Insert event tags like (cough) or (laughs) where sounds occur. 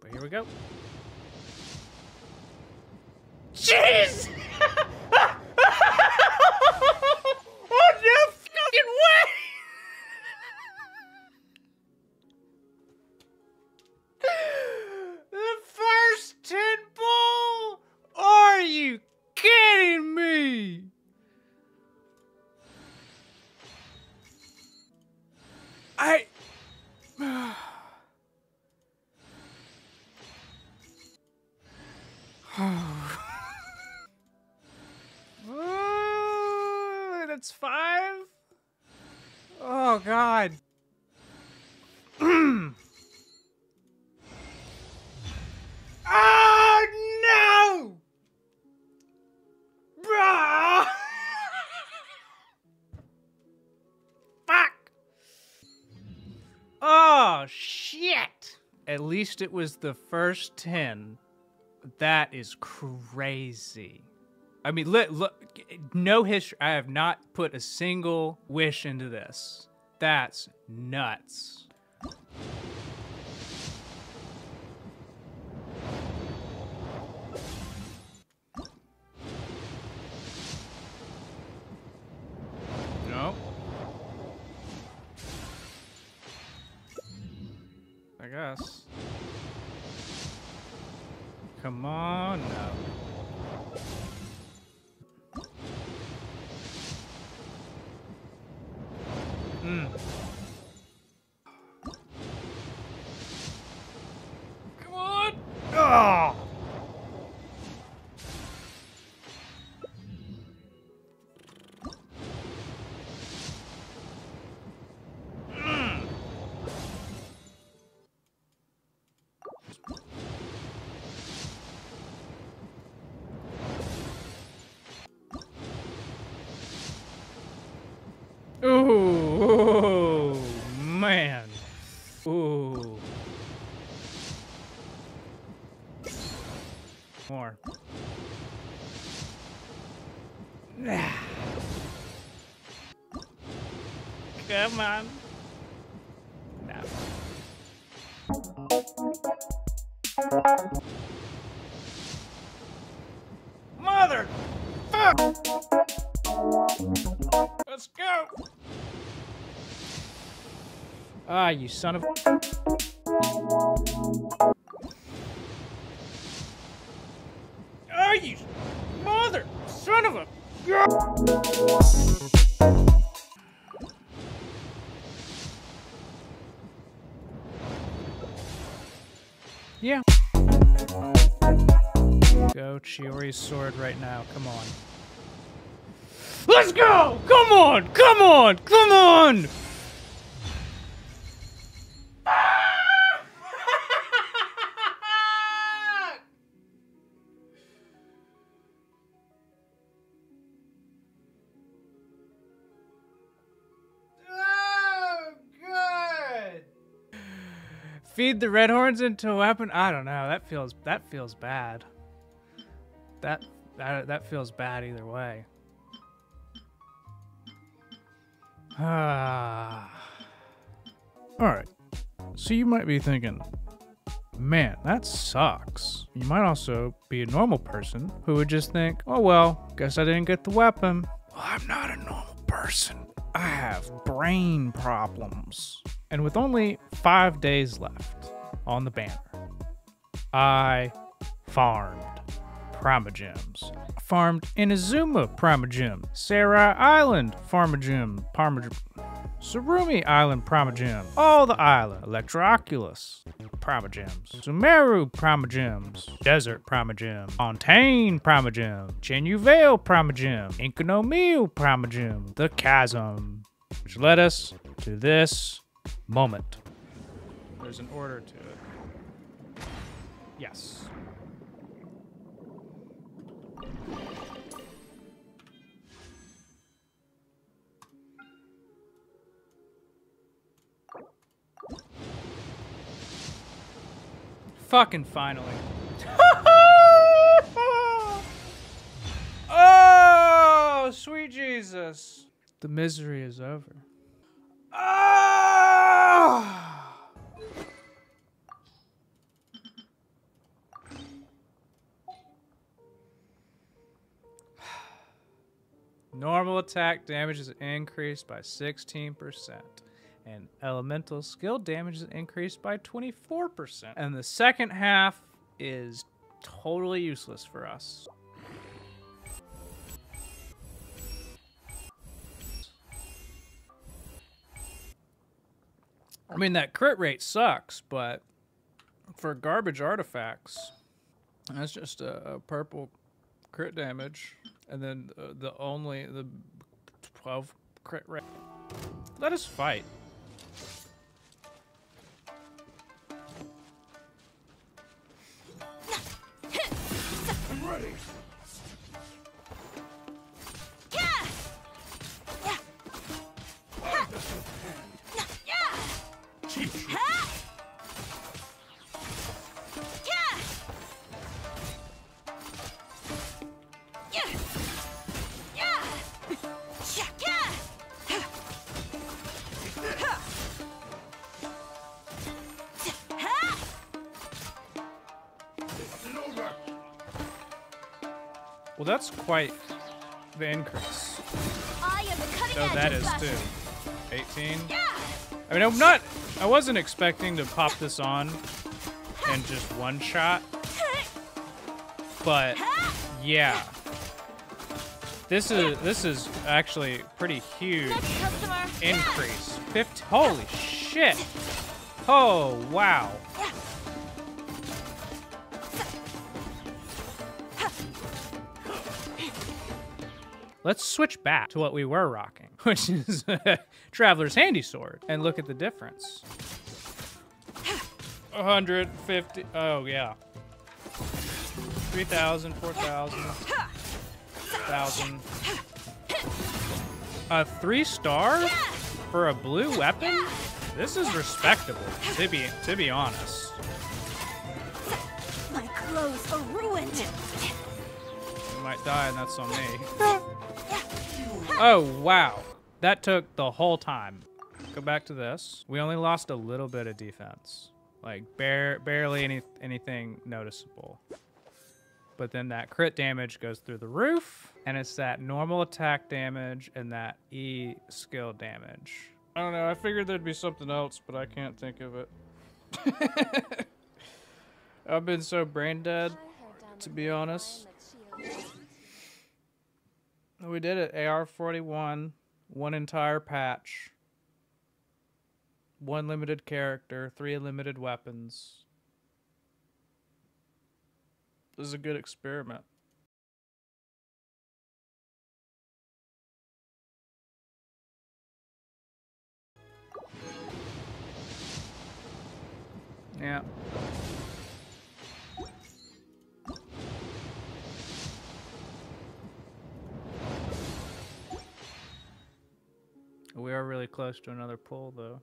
But here we go. Jeez! (laughs) Uh, That's five? Oh, God. (clears throat) oh, no! Bruh! (laughs) Fuck! Oh, shit! At least it was the first 10. That is crazy. I mean, look, look, no history. I have not put a single wish into this. That's nuts. No. I guess. Come on now. Ooh, man. Ooh. More. (sighs) Come on. No. Mother! Fuck! Let's go! Ah, you son of. Ah, you mother! Son of a. Yeah. Go Chiori's sword right now. Come on. Let's go! Come on! Come on! Come on! Feed the red horns into a weapon. I don't know. That feels that feels bad. That that that feels bad either way. Ah. All right. So you might be thinking, man, that sucks. You might also be a normal person who would just think, oh well, guess I didn't get the weapon. Well, I'm not a normal person. I have brain problems. And with only five days left on the banner, I farmed Primogems. Farmed Inazuma Primogem. Seirai Island Pharmagem. Parmagem. Tsurumi Island Primogem. All the island. Electroculus Primogems. Sumeru Primogems. Desert Primogem. Fontaine Primogem. Chenyu Vale Primogem. Enkanomiya Primogem. The Chasm. Which led us to this moment. There's an order to it. Yes. Fucking finally. (laughs) oh, sweet Jesus. The misery is over. Oh! (sighs) Normal attack damage is increased by 16%, and elemental skill damage is increased by 24%. And the second half is totally useless for us. I mean, that crit rate sucks, but for garbage artifacts, that's just a, a purple crit damage. And then uh, the only, the 12 crit rate. Let us fight. I'm ready. Well, that's quite the increase. So oh, edge that is too. 18. Yeah. I mean, I'm not. I wasn't expecting to pop this on in just one shot, but yeah, this is this is actually pretty huge increase. 50. Holy shit! Oh wow. Let's switch back to what we were rocking, (laughs) which is Traveler's Handy Sword, and look at the difference. 150. Oh, yeah. 3,000, 4,000, 1,000. A three star for a blue weapon? This is respectable, to be, to be honest. My clothes are ruined. You might die, and that's on me. (laughs) Oh, wow. That took the whole time. Go back to this. We only lost a little bit of defense. Like, bare, barely any, anything noticeable. But then that crit damage goes through the roof, and it's that normal attack damage and that E skill damage. I don't know. I figured there'd be something else, but I can't think of it. (laughs) I've been so brain dead, to be honest. We did it. AR 41, one entire patch, one limited character, three limited weapons. This is a good experiment. Yeah. Close to another pole, though.